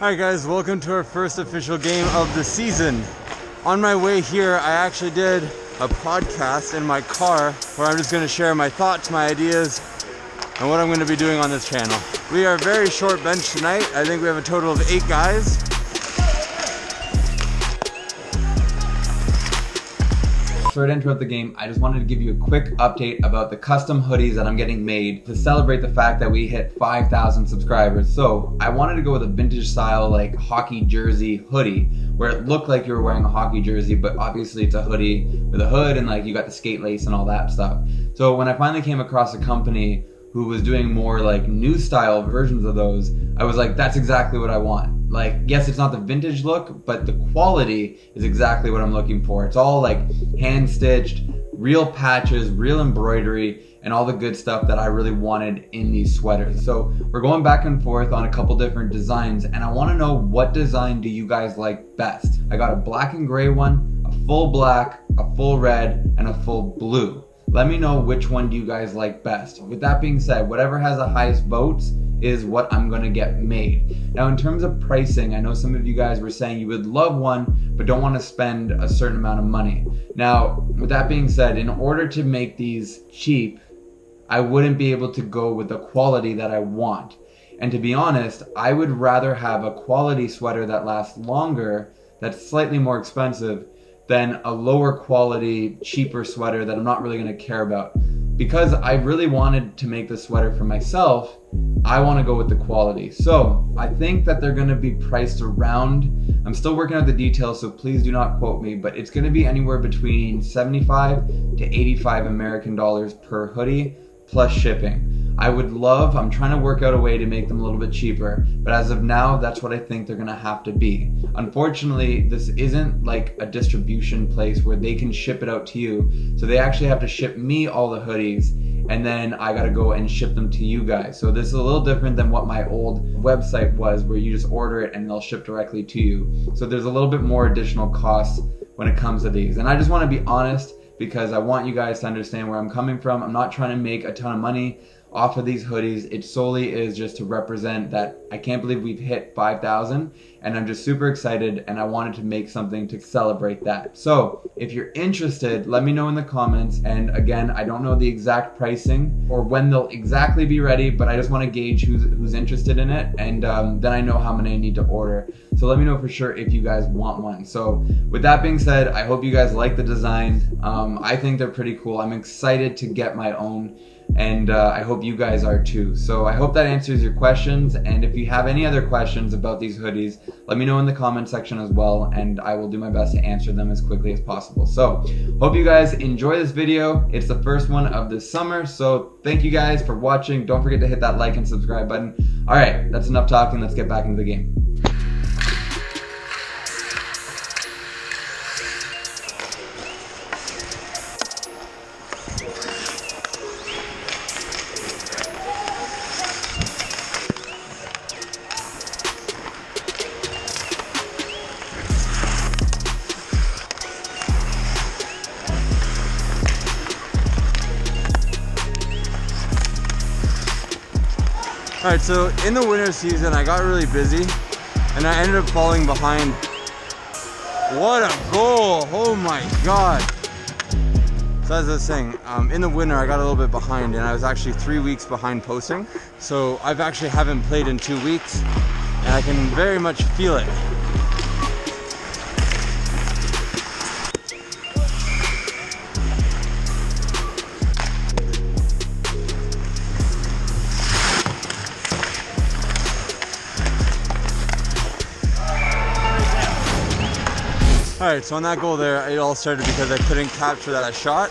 Alright guys, welcome to our first official game of the season. On my way here, I actually did a podcast in my car where I'm just going to share my thoughts, my ideas, and what I'm going to be doing on this channel. We are very short bench tonight. I think we have a total of eight guys. Short intro of the game, I just wanted to give you a quick update about the custom hoodies that I'm getting made to celebrate the fact that we hit 5,000 subscribers. So I wanted to go with a vintage style like hockey jersey hoodie where it looked like you were wearing a hockey jersey, but obviously it's a hoodie with a hood and like you got the skate lace and all that stuff. So when I finally came across a company who was doing more like new style versions of those, I was like, that's exactly what I want like yes it's not the vintage look but the quality is exactly what i'm looking for. It's all like hand stitched real patches real embroidery and all the good stuff that i really wanted in these sweaters. So we're going back and forth on a couple different designs and i want to know what design do you guys like best? I got a black and gray one a full black a full red and a full blue. Let me know which one do you guys like best. With that being said whatever has the highest votes is what I'm gonna get made. Now, in terms of pricing, I know some of you guys were saying you would love one, but don't wanna spend a certain amount of money. Now, with that being said, in order to make these cheap, I wouldn't be able to go with the quality that I want. And to be honest, I would rather have a quality sweater that lasts longer, that's slightly more expensive, than a lower quality, cheaper sweater that I'm not really gonna care about. Because I really wanted to make the sweater for myself, I want to go with the quality. So I think that they're going to be priced around, I'm still working out the details, so please do not quote me, but it's going to be anywhere between 75 to 85 American dollars per hoodie plus shipping. I would love, I'm trying to work out a way to make them a little bit cheaper, but as of now, that's what I think they're gonna have to be. Unfortunately, this isn't like a distribution place where they can ship it out to you. So they actually have to ship me all the hoodies and then I gotta go and ship them to you guys. So this is a little different than what my old website was where you just order it and they'll ship directly to you. So there's a little bit more additional costs when it comes to these. And I just wanna be honest because I want you guys to understand where I'm coming from. I'm not trying to make a ton of money off of these hoodies. It solely is just to represent that I can't believe we've hit 5,000 and I'm just super excited and I wanted to make something to celebrate that. So if you're interested, let me know in the comments. And again, I don't know the exact pricing or when they'll exactly be ready, but I just want to gauge who's, who's interested in it. And um, then I know how many I need to order. So let me know for sure if you guys want one. So with that being said, I hope you guys like the design. Um, I think they're pretty cool. I'm excited to get my own and uh, I hope you guys are too. So I hope that answers your questions, and if you have any other questions about these hoodies, let me know in the comment section as well, and I will do my best to answer them as quickly as possible. So hope you guys enjoy this video. It's the first one of the summer, so thank you guys for watching. Don't forget to hit that like and subscribe button. All right, that's enough talking. Let's get back into the game. All right, so in the winter season, I got really busy and I ended up falling behind. What a goal, oh my God. So as I was saying, um, in the winter, I got a little bit behind and I was actually three weeks behind posting. So I've actually haven't played in two weeks and I can very much feel it. All right, so on that goal there, it all started because I couldn't capture that I shot.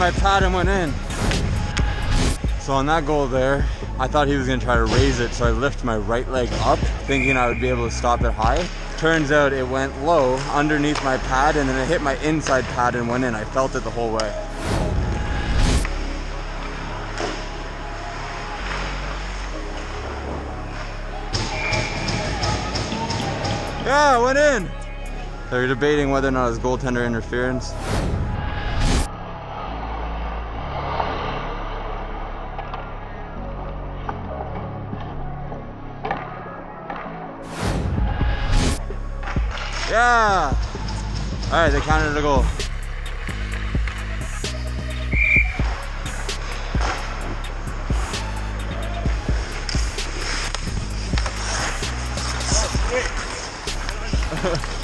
my pad and went in. So on that goal there, I thought he was gonna try to raise it, so I lift my right leg up, thinking I would be able to stop it high. Turns out it went low underneath my pad and then it hit my inside pad and went in. I felt it the whole way. Yeah, went in. They're debating whether or not it's goaltender interference. Yeah. All right, they counted a goal. Sorry,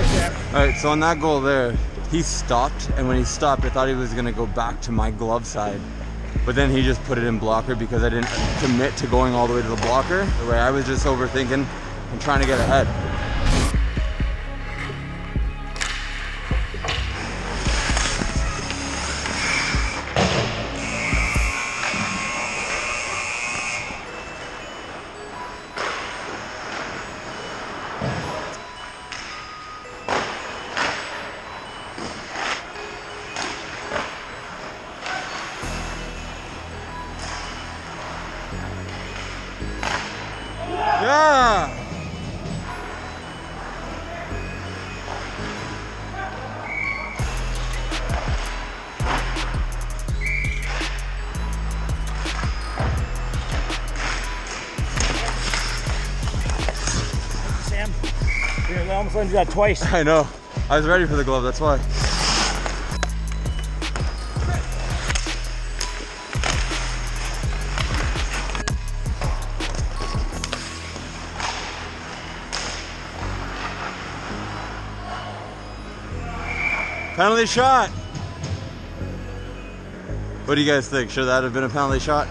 All right, so on that goal there, he stopped, and when he stopped, I thought he was gonna go back to my glove side. But then he just put it in blocker because I didn't commit to going all the way to the blocker. The way I was just overthinking and trying to get ahead. Sam, we almost him that twice. I know. I was ready for the glove, that's why. Penalty shot. What do you guys think? Should that have been a penalty shot?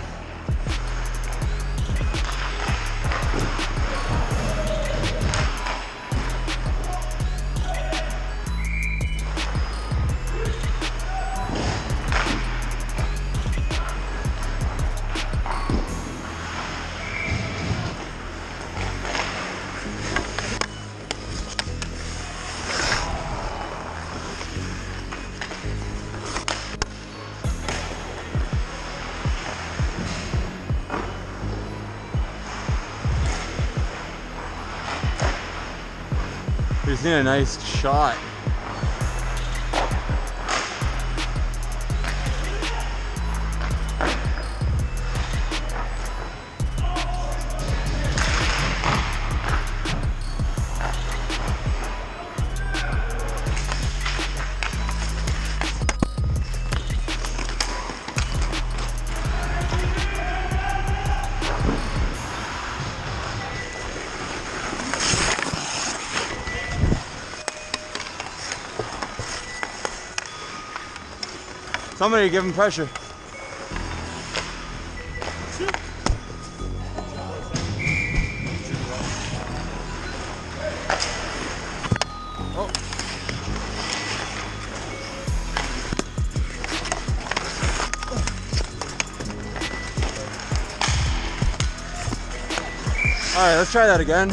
Need a nice shot. Somebody give him pressure. Oh. All right, let's try that again.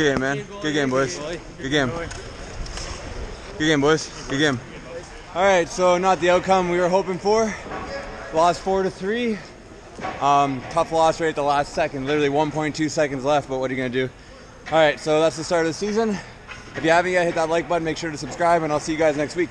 Good game, man. Good game, boys. Good game. Good game, boys. Good game. All right, so not the outcome we were hoping for. Lost four to three. Um, tough loss right at the last second. Literally 1.2 seconds left, but what are you gonna do? All right, so that's the start of the season. If you haven't yet, hit that like button. Make sure to subscribe, and I'll see you guys next week.